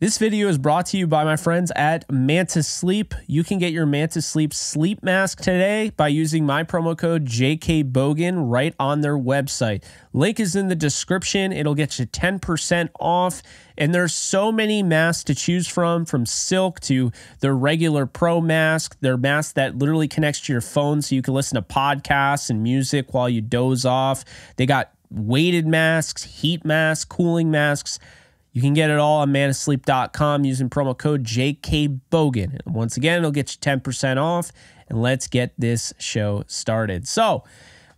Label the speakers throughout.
Speaker 1: This video is brought to you by my friends at Manta Sleep. You can get your Manta Sleep sleep mask today by using my promo code JKBogen right on their website. Link is in the description. It'll get you 10% off. And there's so many masks to choose from, from silk to their regular pro mask, their mask that literally connects to your phone so you can listen to podcasts and music while you doze off. They got weighted masks, heat masks, cooling masks. You can get it all on mantasleep.com using promo code JKBogen. And once again, it'll get you 10% off. And let's get this show started. So,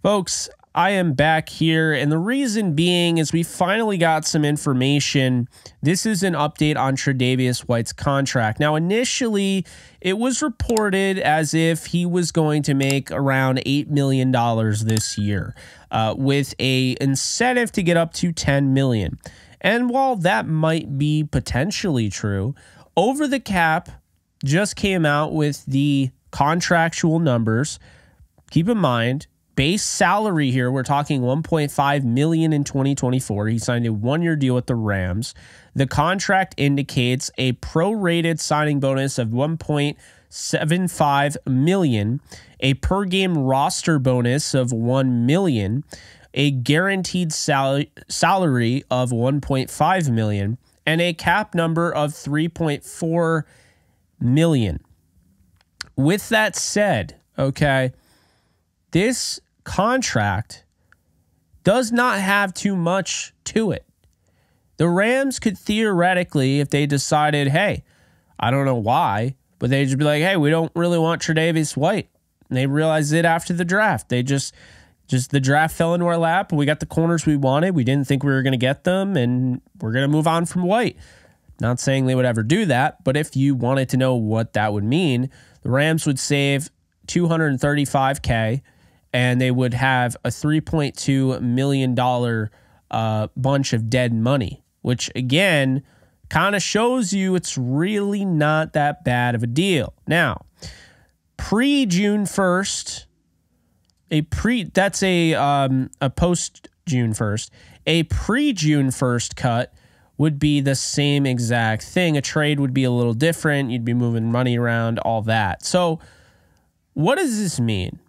Speaker 1: folks, I am back here, and the reason being is we finally got some information. This is an update on Tre'Davious White's contract. Now, initially, it was reported as if he was going to make around $8 million this year, uh, with a incentive to get up to $10 million. And while that might be potentially true, over the cap just came out with the contractual numbers. Keep in mind, base salary here, we're talking 1.5 million in 2024. He signed a one-year deal with the Rams. The contract indicates a prorated signing bonus of 1.75 million, a per game roster bonus of 1 million, a guaranteed sal- salary of 1.5 million and a cap number of 3.4 million. With that said, okay, this contract does not have too much to it. The Rams could theoretically, if they decided, hey, I don't know why, but they'd just be like, hey, we don't really want Tre'Davious White. And they realized it after the draft. They just just the draft fell into our lap. We got the corners we wanted. We didn't think we were going to get them, and we're going to move on from White. Not saying they would ever do that, but if you wanted to know what that would mean, the Rams would save 235K and they would have a $3.2 million uh, bunch of dead money, which again kind of shows you it's really not that bad of a deal. Now, pre June 1st, a pre that's a um, a post June 1st. A pre June 1st cut would be the same exact thing. A trade would be a little different. You'd be moving money around, all that. So, what does this mean?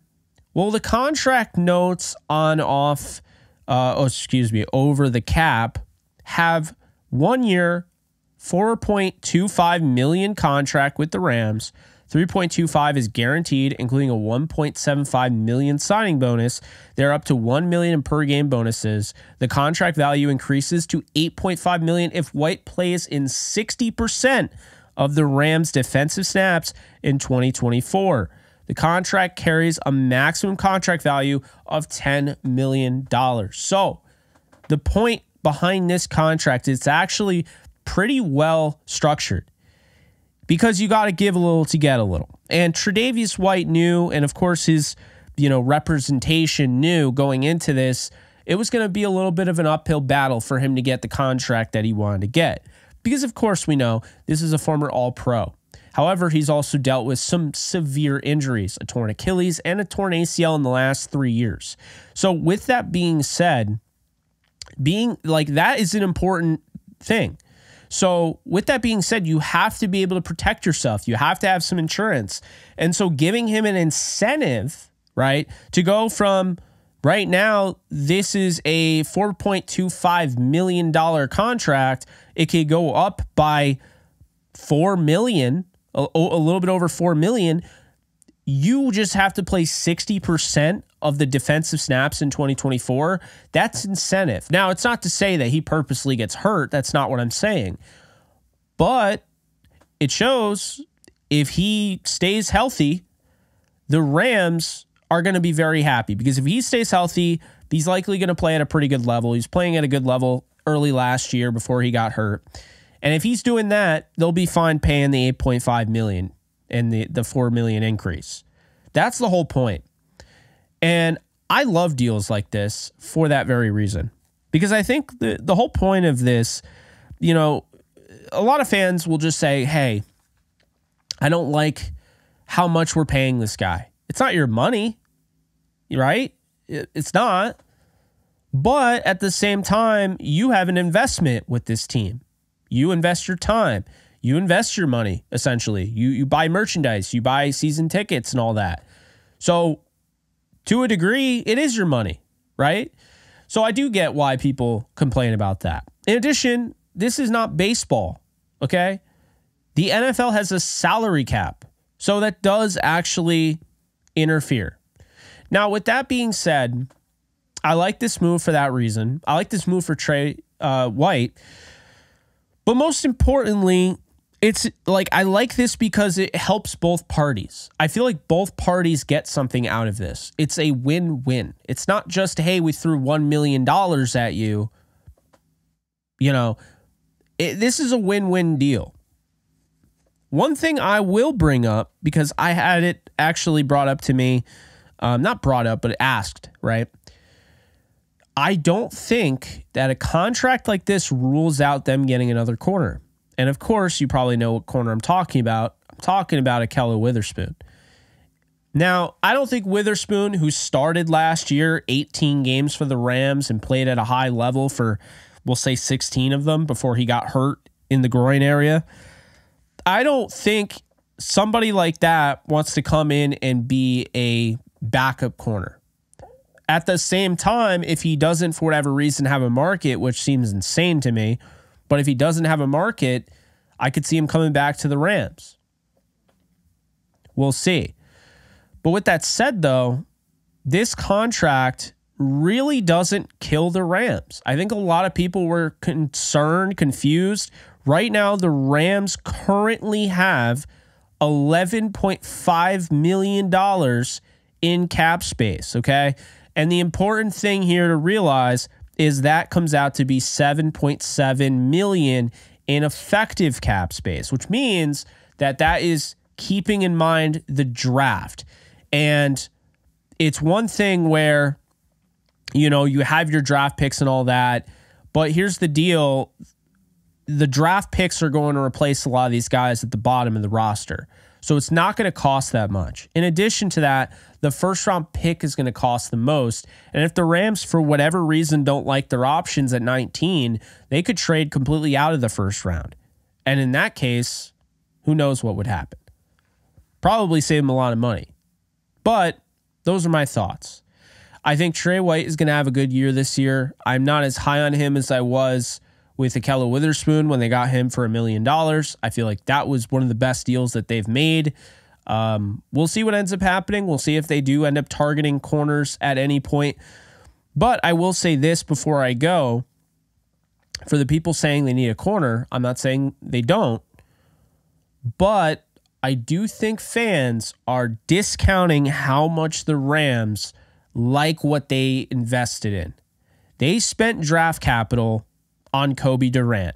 Speaker 1: Well, the contract notes on off, uh, oh, excuse me, over the cap have one year, 4.25 million contract with the Rams 3.25 is guaranteed, including a 1.75 million signing bonus. They're up to 1 million per game bonuses. The contract value increases to 8.5 million if White plays in 60% of the Rams' defensive snaps in 2024. The contract carries a maximum contract value of $10 million. So, the point behind this contract is it's actually pretty well structured because you got to give a little to get a little. And Tre'Davious White knew, and of course his you know representation knew going into this, it was going to be a little bit of an uphill battle for him to get the contract that he wanted to get. Because of course we know this is a former All Pro. However, he's also dealt with some severe injuries, a torn Achilles and a torn ACL in the last three years. So, with that being said, being like that is an important thing. So, with that being said, you have to be able to protect yourself. You have to have some insurance. And so, giving him an incentive, right, to go from right now, this is a $4.25 million contract. It could go up by 4 million, a, a little bit over 4 million. You just have to play 60% of the defensive snaps in 2024, that's incentive. Now, it's not to say that he purposely gets hurt. That's not what I'm saying. But it shows if he stays healthy, the Rams are going to be very happy because if he stays healthy, he's likely going to play at a pretty good level. He's playing at a good level early last year before he got hurt. And if he's doing that, they'll be fine paying the 8.5 million and the, the 4 million increase. That's the whole point. And I love deals like this for that very reason. Because I think the, the whole point of this, you know, a lot of fans will just say, hey, I don't like how much we're paying this guy. It's not your money, right? It's not. But at the same time, you have an investment with this team. You invest your time. You invest your money, essentially. You you buy merchandise, you buy season tickets and all that. So to a degree, it is your money, right? So I do get why people complain about that. In addition, this is not baseball, okay? The NFL has a salary cap. So that does actually interfere. Now, with that being said, I like this move for that reason. I like this move for Tre uh, White. But most importantly, it's like I like this because it helps both parties. I feel like both parties get something out of this. It's a win win. It's not just, hey, we threw $1 million at you. You know, it, this is a win win deal. One thing I will bring up because I had it actually brought up to me, um, not brought up, but asked, right? I don't think that a contract like this rules out them getting another corner. And of course, you probably know what corner I'm talking about. I'm talking about Ahkello Witherspoon. Now, I don't think Witherspoon, who started last year 18 games for the Rams and played at a high level for, we'll say 16 of them before he got hurt in the groin area, I don't think somebody like that wants to come in and be a backup corner. At the same time, if he doesn't, for whatever reason, have a market, which seems insane to me, but if he doesn't have a market, I could see him coming back to the Rams. We'll see. But with that said, though, this contract really doesn't kill the Rams. I think a lot of people were concerned, confused, Right now, the Rams currently have $11.5 million in cap space. Okay. And the important thing here to realize is that comes out to be 7.7 million in effective cap space, which means that that is keeping in mind the draft. And it's one thing where, you know, you have your draft picks and all that. But here's the deal the draft picks are going to replace a lot of these guys at the bottom of the roster. So it's not going to cost that much. In addition to that, the first round pick is going to cost the most. And if the Rams, for whatever reason, don't like their options at 19, they could trade completely out of the first round. And in that case, who knows what would happen? Probably save them a lot of money. But those are my thoughts. I think Tre White is going to have a good year this year. I'm not as high on him as I was with Ahkello Witherspoon when they got him for a million dollars. I feel like that was one of the best deals that they've made. Um, we'll see what ends up happening. We'll see if they do end up targeting corners at any point. But I will say this before I go for the people saying they need a corner, I'm not saying they don't, but I do think fans are discounting how much the Rams like what they invested in. They spent draft capital on Cobie Durant,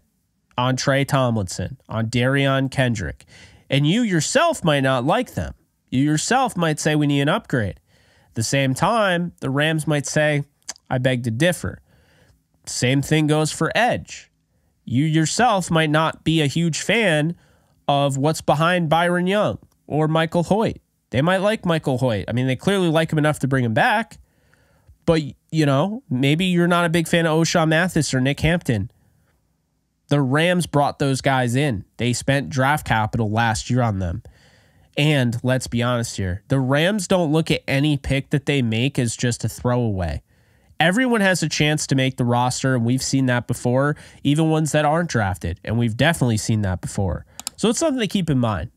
Speaker 1: on Tre Tomlinson, on Derion Kendrick. And you yourself might not like them. You yourself might say we need an upgrade. At the same time, the Rams might say, I beg to differ. Same thing goes for Edge. You yourself might not be a huge fan of what's behind Byron Young or Michael Hoyt. They might like Michael Hoyt. I mean, they clearly like him enough to bring him back. But, you know, maybe you're not a big fan of Ochaun Mathis or Nick Hampton. The Rams brought those guys in. They spent draft capital last year on them. And let's be honest here the Rams don't look at any pick that they make as just a throwaway. Everyone has a chance to make the roster, and we've seen that before, even ones that aren't drafted. And we've definitely seen that before. So it's something to keep in mind.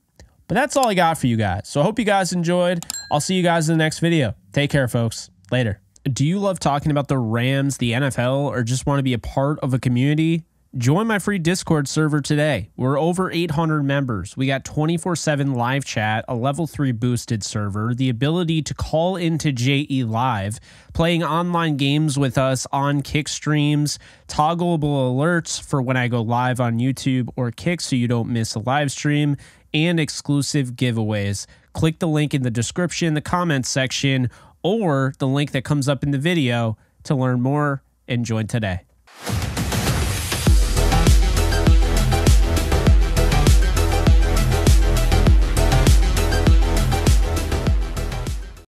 Speaker 1: But that's all I got for you guys. So I hope you guys enjoyed. I'll see you guys in the next video. Take care, folks. Later. Do you love talking about the Rams, the NFL, or just want to be a part of a community? Join my free Discord server today. We're over 800 members. We got 24 7 live chat, a level 3 boosted server, the ability to call into JE Live, playing online games with us on Kick streams, toggleable alerts for when I go live on YouTube or Kick so you don't miss a live stream, and exclusive giveaways. Click the link in the description, the comments section, or the link that comes up in the video to learn more and join today.